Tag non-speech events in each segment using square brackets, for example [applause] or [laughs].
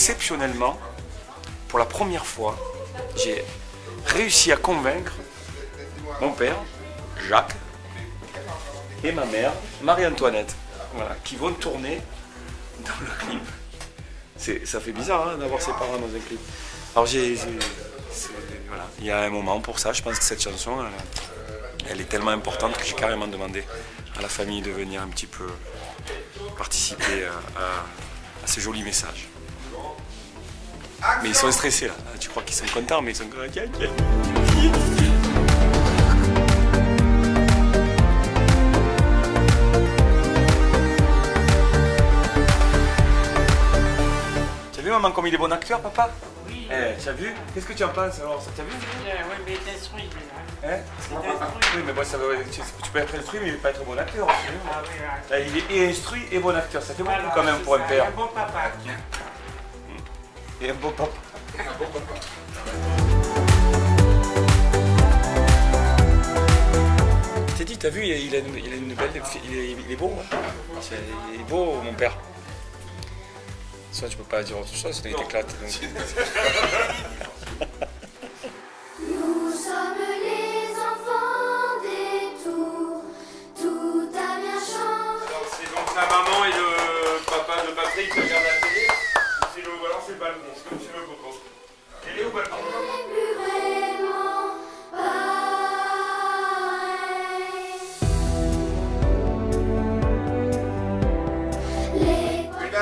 exceptionnellement, pour la première fois, j'ai réussi à convaincre mon père, Jacques, et ma mère, Marie-Antoinette, voilà, qui vont tourner dans le clip. Ça fait bizarre hein, d'avoir ses parents dans un clip. Alors j'ai, voilà, il y a un moment pour ça. Je pense que cette chanson, elle, est tellement importante que j'ai carrément demandé à la famille de venir un petit peu participer à- à ce joli message. Mais ils sont stressés là. Tu crois qu'ils sont contents, mais ils sont. Tu as vu maman comme il est bon acteur, papa Oui. Eh, tu as vu Qu'est-ce que tu en penses alors ça T'as vu Oui, mais il est instruit, hein. Hein Oui, mais bon, ça veut- tu, tu peux être instruit, mais pas être bon acteur aussi. Ah oui, ah. Là, il est instruit et bon acteur, ça fait beaucoup Voilà, quand même pour un père. Un bon papa. Et un beau papa. Je t'ai dit, t'as vu, il a, il a une, il a une belle. Il est, il est beau, hein. C'est- Il est beau, mon père. Ça, tu peux pas dire autre chose, sinon il t'éclate. donc. [laughs]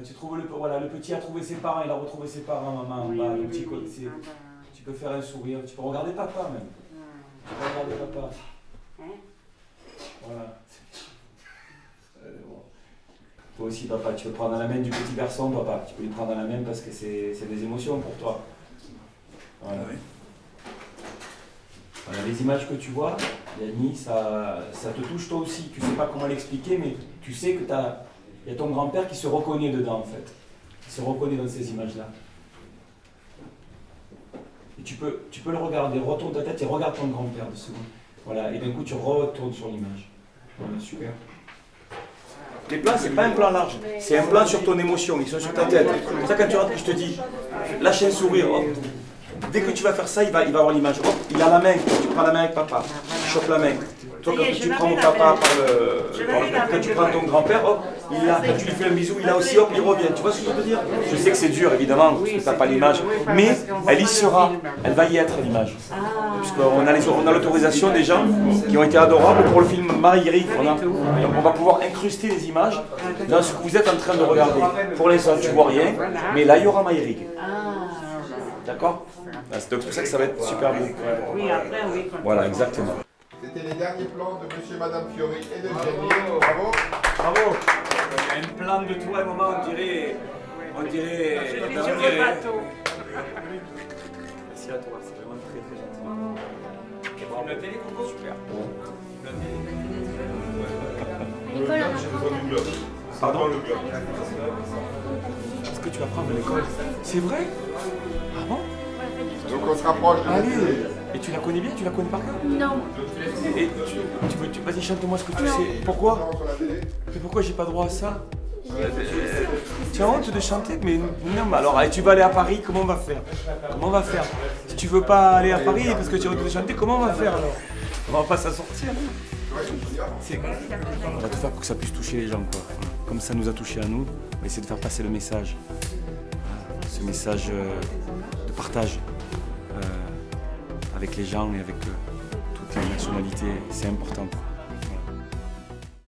Ah, Tu trouves le, voilà, le petit a trouvé ses parents, il a retrouvé ses parents, maman. Oui, oui, le petit oui, côté, oui. c'est- Ah ben, Tu peux faire un sourire, tu peux regarder papa même. Tu peux regarder papa. Hein? Voilà. [laughs] Euh, bon. Toi aussi, papa, tu peux prendre la main du petit garçon, papa? Tu peux lui prendre la main parce que c'est c'est des émotions pour toi. Voilà. Voilà, les images que tu vois, Yanni, ça, ça te touche toi aussi. Tu sais pas comment l'expliquer, mais tu sais que t'as- il y a ton grand-père qui se reconnaît dedans, en fait. Il se reconnaît dans ces images-là. Et tu peux, tu peux le regarder, retourne ta tête et regarde ton grand-père de secondes. Voilà, et d'un coup tu retournes sur l'image. Voilà, super. Les plans, c'est pas un plan large, c'est un plan sur ton émotion, ils sont sur ta tête. C'est pour ça quand je te dis, lâche un sourire. Dès que tu vas faire ça, il va, il va avoir l'image. Il a la main, tu prends la main avec papa, tu chopes la main. Toi, quand tu prends mon papa par le. Quand tu prends ton grand-père, hop, il a, quand tu lui fais un bisou, il a aussi, hop, il revient. Tu vois ce que je veux dire Je sais que c'est dur, évidemment, parce que tu n'as pas l'image, mais elle y sera, elle va y être l'image. Ah, Puisqu'on a les- on a l'autorisation des gens qui ont été adorables pour le film a- donc on va pouvoir incruster les images dans ce que vous êtes en train de regarder. Pour l'instant, tu vois rien, mais là, il y aura ah, D'accord? Ah, C'est donc pour ça que ça va être super beau. oui, après, oui. Voilà, exactement. C'était les derniers plans de Monsieur et Madame Fiori et de Jenny. Bravo. Bravo Il y a un plan de toi, maman, on dirait... On dirait... Je suis sur le bateau. Merci à toi, c'est vraiment très très gentil. Bravo. La télé, Coco Super. La télé Pardon Est-ce que tu vas prendre l'école? C'est vrai? Donc on se rapproche de la Allez. Et tu la connais bien Tu la connais par cœur Non, Et tu, tu veux, tu- vas-y, chante-moi ce que tu sais. Pourquoi. Mais pourquoi j'ai pas droit à ça Euh, Tu as honte de chanter Mais non, mais alors, allez, tu vas aller à Paris, comment on va faire Comment on va faire Si tu veux pas aller à Paris parce que tu as honte de chanter, comment on va faire alors On va pas s'en sortir. C'est- On va tout faire pour que ça puisse toucher les gens, quoi. Comme ça nous a touché à nous, on va essayer de faire passer le message. Voilà, Ce message euh, de partage avec les gens et avec euh, toutes les nationalités, c'est important.